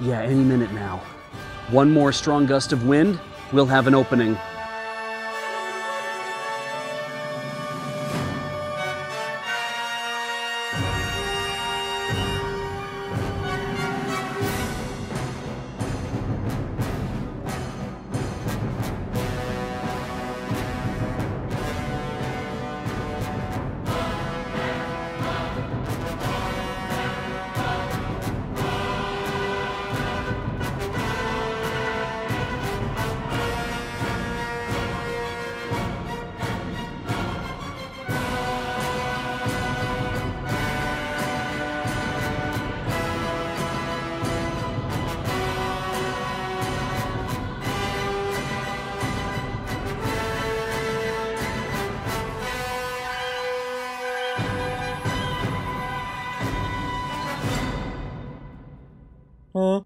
Yeah, any minute now. One more strong gust of wind, we'll have an opening. Huh?